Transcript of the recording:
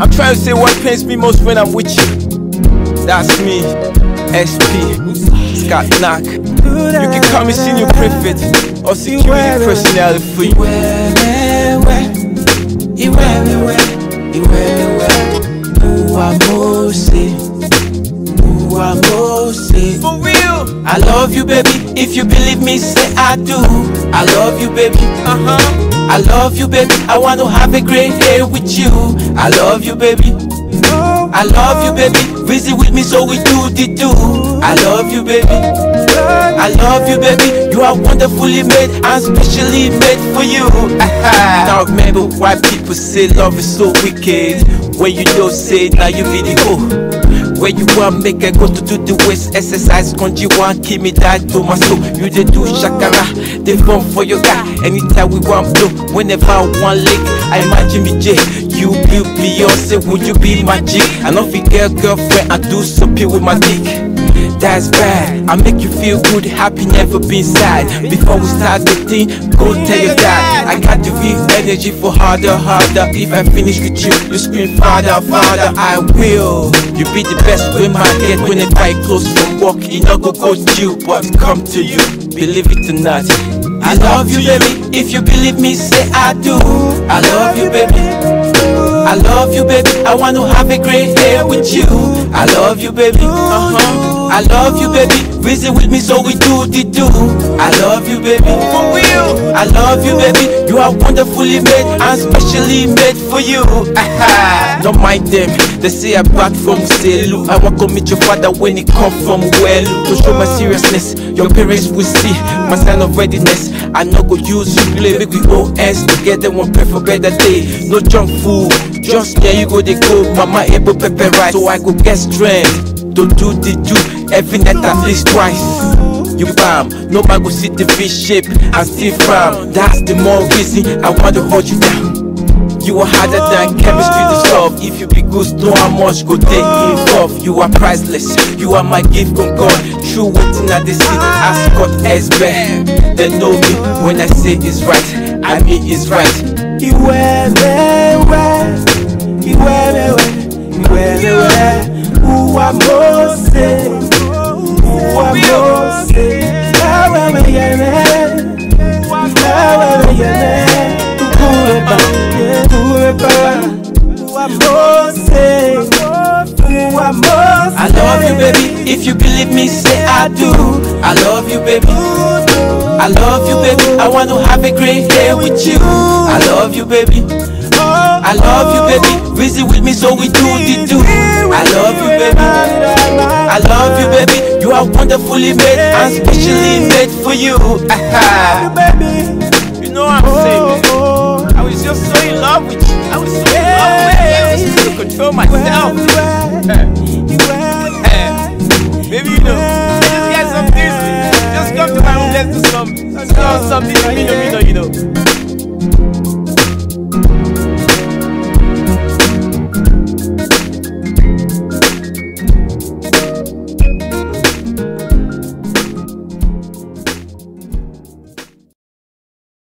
I'm trying to say what pains me most when I'm with you. That's me, SP, Scott Knock. You can call me senior prefect or security personnel for you. Love you, baby. If you believe me, say I do. I love you, baby. Uh huh. I love you, baby. I want to have a great day with you. I love you, baby. I love you, baby. Visit with me so we do the do. I love you, baby. I love you, baby. You are wonderfully made and specially made for you. Now remember why people say love is so wicked. When you don't say it, now you be the. Where you want make I go to do the waist exercise Country want keep me that to my soul You dey do shakara, they fun for your guy Anytime we want blow, whenever I want lick I imagine me J, you be Beyonce, would you be my? I know if you get girlfriend, I do something with my dick that's bad. I make you feel good, happy, never been sad. Before we start the thing, go tell your dad. I got the real energy for harder, harder. If I finish with you, you scream, Father, Father, I will. You be the best way my get whenever I close from work. You know, go go to you, but come to you. Believe it or not. I love you, baby. If you believe me, say I do. I love you, baby. I love you, baby. I want to have a great day with you. I love you, baby. Uh huh. I love you, baby. Visit with me so we do the do. I love you, baby. For real. I love you, baby. You are wonderfully made and specially made for you. Don't mind them, they say I'm back from Selu. I want to meet your father when he come from well. To show my seriousness, your parents will see my sign of readiness. I no go use you play, make we all hands together, one pray for better day. No junk food, just and you go they go. Mama able pepper rice, so I go get strength. Don't do the do every night at least twice. You bam, no man go see the fish shape and still frown. That's the more reason I want to hold you down. You are harder than chemistry to solve. If you be good, know how much go take involved. You are priceless. You are my gift from God. True waiting at the city, ask God Esbe. They know me when I say it's right. I mean it's right. You were there, right. Iwewewe, iwewewe, iwewewe, uwamose, uwamose, awewe yeme, awewe yeme, ukuweba, ukuweba, uwamose, uwamose. I love you, baby. If you believe me, say I do. I love you, baby. I love you, baby. I want to have a great day with you. I love you, baby. Oh, I love you, baby. Visit with me so we do the do. I love you, baby. I love you, baby. You are wonderfully made and specially made for you. you, baby. You know I'm saying. I was just so in love with you. I was so in love with you. I was trying to control myself. Eh. Maybe you know. Let's get some things. Just come to my room. Let's do some, some, something. You know, you know, you know.